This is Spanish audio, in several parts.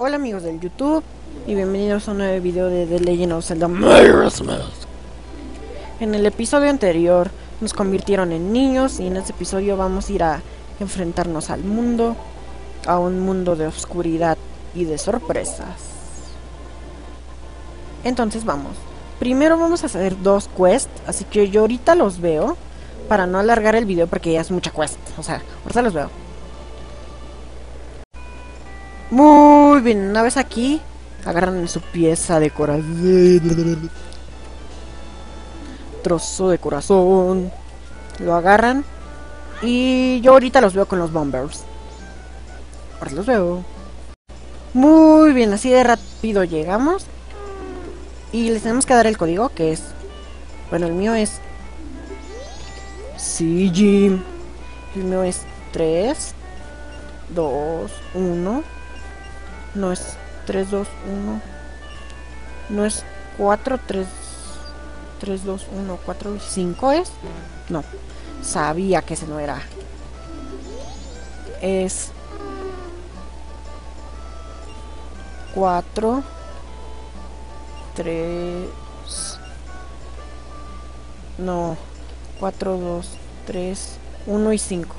Hola amigos del YouTube y bienvenidos a un nuevo video de The Legend of Zelda Majora's Mask. En el episodio anterior nos convirtieron en niños y en este episodio vamos a ir a enfrentarnos al mundo, a un mundo de oscuridad y de sorpresas. Entonces vamos. Primero vamos a hacer dos quests, así que yo ahorita los veo para no alargar el video porque ya es mucha quest. O sea, ahorita los veo. Muy bien, una vez aquí, agarran su pieza de corazón. Trozo de corazón. Lo agarran. Y yo ahorita los veo con los bombers. Ahora los veo. Muy bien, así de rápido llegamos. Y les tenemos que dar el código que es... Bueno, el mío es... Sí, Jim. El mío es 3, 2, 1. No es 3, 2, 1. No es 4, 3, 3, 2, 1, 4 y 5 es. No. Sabía que ese no era. Es 4, 3. No. 4, 2, 3, 1 y 5.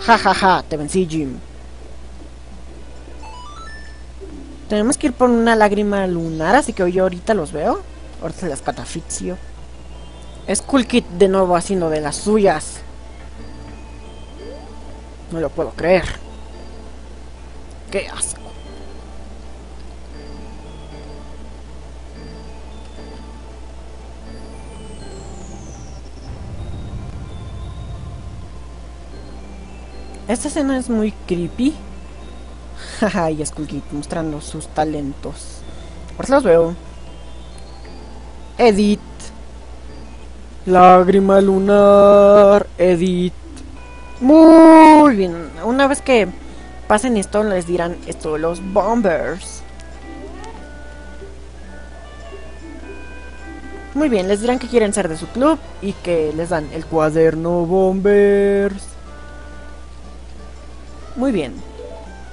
Ja, ja, ja, te vencí, Jim. Tenemos que ir por una lágrima lunar, así que yo ahorita los veo. Ahorita las catafixio. Cool Kid de nuevo haciendo de las suyas. No lo puedo creer. Qué asco. Esta escena es muy creepy. Haha, y Skull Kid mostrando sus talentos. Por eso los veo. Edit. Lágrima lunar. Edit. Muy bien. Una vez que pasen esto, les dirán esto los bombers. Muy bien, les dirán que quieren ser de su club y que les dan el cuaderno bombers. Muy bien.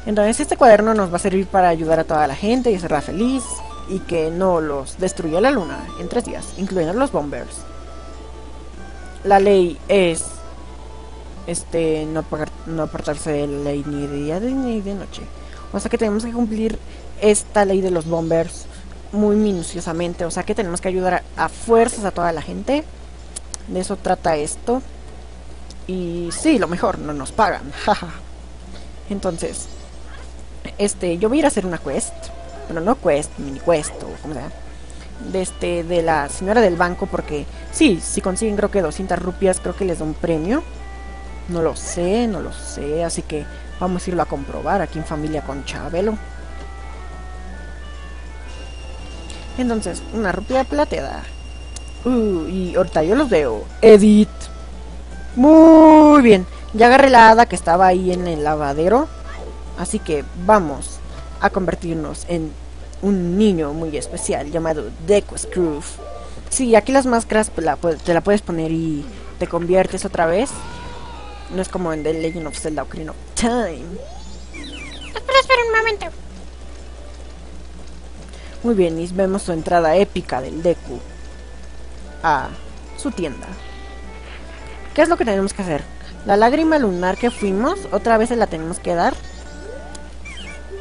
Entonces este cuaderno nos va a servir para ayudar a toda la gente y hacerla feliz y que no los destruya la luna en tres días, incluyendo los bombers. La ley es este no no apartarse de la ley ni de día ni de noche. O sea que tenemos que cumplir esta ley de los bombers muy minuciosamente. O sea que tenemos que ayudar a, fuerzas a toda la gente. De eso trata esto. Y sí, lo mejor, no nos pagan. Entonces, este, yo voy a ir a hacer una quest. Bueno, no quest, mini quest o como sea. De este, de la señora del banco porque sí, si consiguen creo que 200 rupias, creo que les da un premio. No lo sé, no lo sé, así que vamos a irlo a comprobar aquí en familia con Chabelo. Entonces, una rupia plateada. Uh, y ahorita yo los veo. Edit. Muy bien. Ya agarré la hada que estaba ahí en el lavadero. Así que vamos a convertirnos en un niño muy especial llamado Deco Scrooge. Sí, aquí las máscaras te la puedes poner y te conviertes otra vez. No es como en The Legend of Zelda Ocarina of Time. Espera, espera un momento. Muy bien, y vemos su entrada épica del Deku a su tienda. ¿Qué es lo que tenemos que hacer? La lágrima lunar que fuimos, otra vez se la tenemos que dar.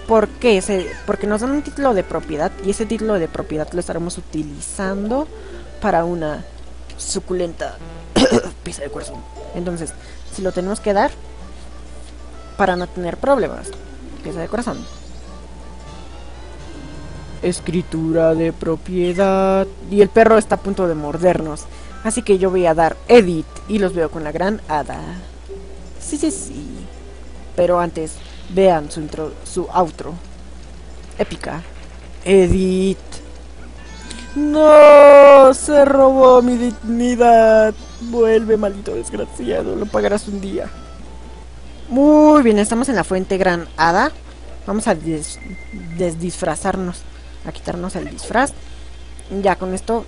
¿Por qué? Se, porque nos dan un título de propiedad y ese título de propiedad lo estaremos utilizando para una suculenta pieza de corazón. Entonces, si lo tenemos que dar para no tener problemas, pieza de corazón. Escritura de propiedad. Y el perro está a punto de mordernos. Así que yo voy a dar edit y los veo con la gran hada. Sí, sí, sí. Pero antes, vean su intro, su outro. Épica. Edit. No, se robó mi dignidad. Vuelve, maldito desgraciado. Lo pagarás un día. Muy bien, estamos en la fuente Gran Hada. Vamos a des desdisfrazarnos. A quitarnos el disfraz. Ya con esto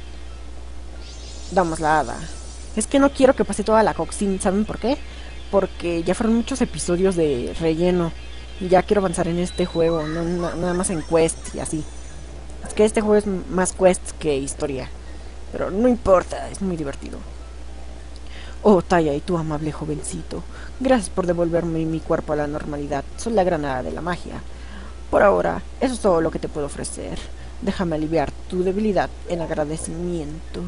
damos la hada. Es que no quiero que pase toda la coxin, ¿saben por qué? Porque ya fueron muchos episodios de relleno Ya quiero avanzar en este juego, no na- nada más en quest y así. Es que este juego es más quest que historia. Pero no importa, es muy divertido. Oh, Taya y tu amable jovencito. Gracias por devolverme mi cuerpo a la normalidad. Soy la granada de la magia. Por ahora, eso es todo lo que te puedo ofrecer. Déjame aliviar tu debilidad en agradecimiento.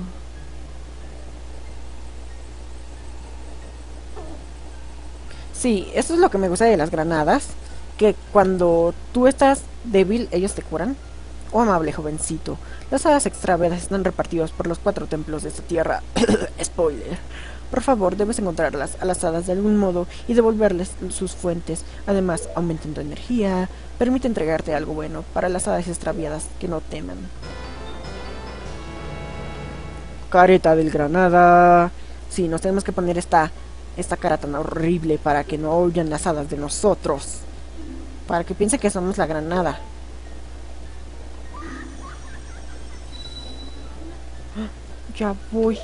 Sí, eso es lo que me gusta de las granadas. Que cuando tú estás débil, ellos te curan. Oh, amable jovencito. Las hadas extraviadas están repartidas por los cuatro templos de esta tierra. Spoiler. Por favor, debes encontrarlas a las hadas de algún modo y devolverles sus fuentes. Además, aumenten tu energía. Permite entregarte algo bueno para las hadas extraviadas que no teman. Careta del Granada. Sí, nos tenemos que poner esta, esta cara tan horrible para que no oyan las hadas de nosotros. Para que piense que somos la Granada. Ya voy.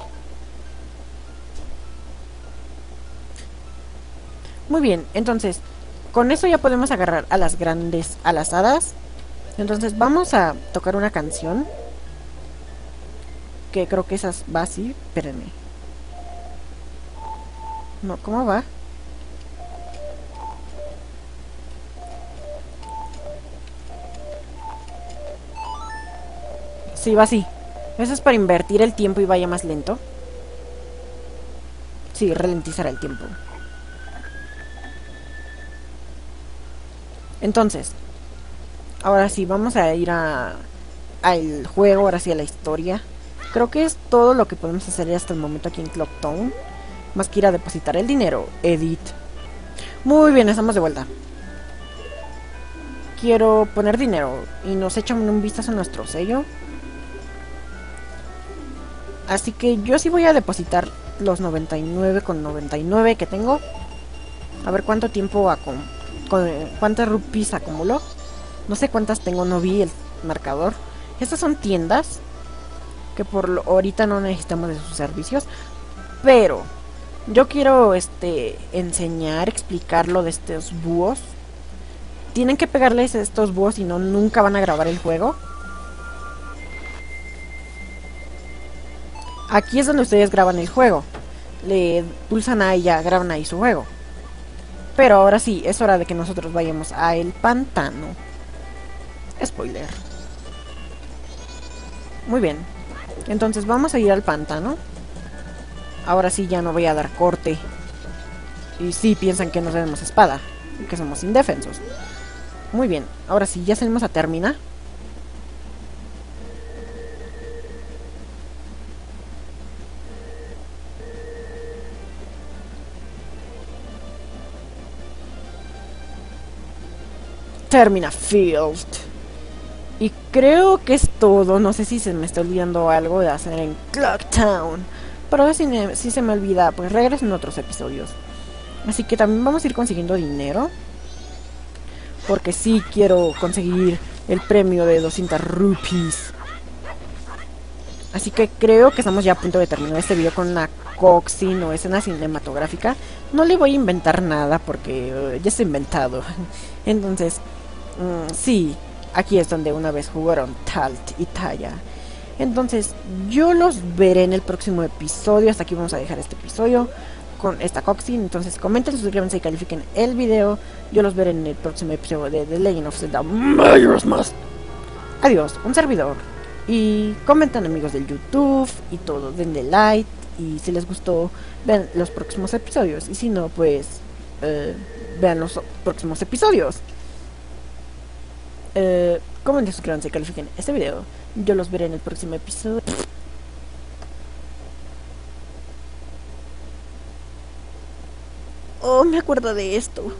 Muy bien, entonces, con eso ya podemos agarrar a las grandes, a las hadas. Entonces vamos a tocar una canción. Que creo que esa va así. Espérenme. No, ¿cómo va? Sí, va así. Eso es para invertir el tiempo y vaya más lento. Sí, ralentizar el tiempo. Entonces, ahora sí, vamos a ir a al juego, ahora sí a la historia. Creo que es todo lo que podemos hacer hasta el momento aquí en Clock Town. Más que ir a depositar el dinero. Edit. Muy bien, estamos de vuelta. Quiero poner dinero y nos echan un vistazo a nuestro sello. Así que yo sí voy a depositar los 99 con 99 que tengo. A ver cuánto tiempo acum con, cuántas rupees acumuló. No sé cuántas tengo, no vi el marcador. Estas son tiendas que por lo, ahorita no necesitamos de sus servicios, pero yo quiero este enseñar, explicar lo de estos búhos. Tienen que pegarles estos búhos y no nunca van a grabar el juego. Aquí es donde ustedes graban el juego. Le pulsan a ella, graban ahí su juego. Pero ahora sí, es hora de que nosotros vayamos a el pantano. Spoiler. Muy bien. Entonces vamos a ir al pantano. Ahora sí ya no voy a dar corte. Y sí piensan que no tenemos espada. y Que somos indefensos. Muy bien. Ahora sí, ya salimos a terminar. Termina Field. Y creo que es todo. No sé si se me está olvidando algo de hacer en Clocktown. Pero a ver si, si se me olvida, pues regreso en otros episodios. Así que también vamos a ir consiguiendo dinero. Porque sí quiero conseguir el premio de 200 rupees. Así que creo que estamos ya a punto de terminar este video con una coxin o escena cinematográfica. No le voy a inventar nada porque eh, ya está inventado. Entonces, mm, sí, aquí es donde una vez jugaron Talt y Taya. Entonces, yo los veré en el próximo episodio. Hasta aquí vamos a dejar este episodio con esta coxin. Entonces, comenten, suscríbanse y califiquen el video. Yo los veré en el próximo episodio de The Legend of Zelda Majora's Mask. Adiós, un servidor. Y comenten amigos del YouTube y todo, denle like. Y si les gustó, vean los próximos episodios. Y si no, pues eh, vean los próximos episodios. Eh, comenten, suscríbanse califiquen este video. Yo los veré en el próximo episodio. Oh, me acuerdo de esto.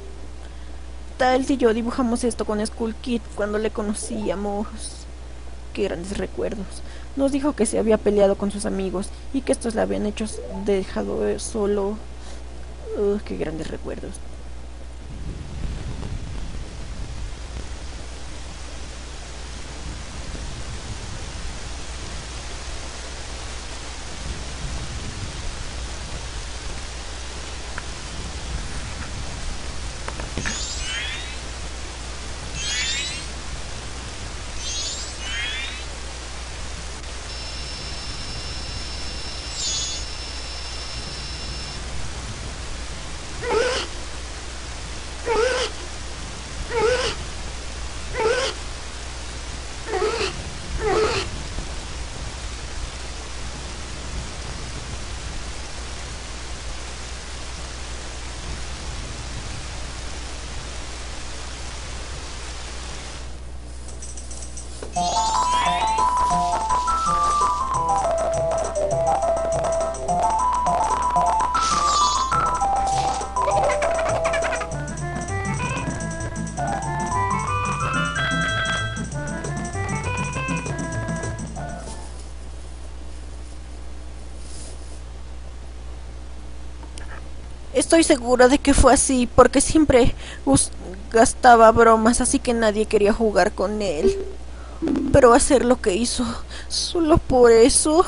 Tal y yo dibujamos esto con Skull Kid cuando le conocíamos. Qué grandes recuerdos. Nos dijo que se había peleado con sus amigos y que estos le habían hecho dejado eh, solo. Qué grandes recuerdos. Estoy segura de que fue así, porque siempre gastaba bromas, así que nadie quería jugar con él. Pero hacer lo que hizo, solo por eso...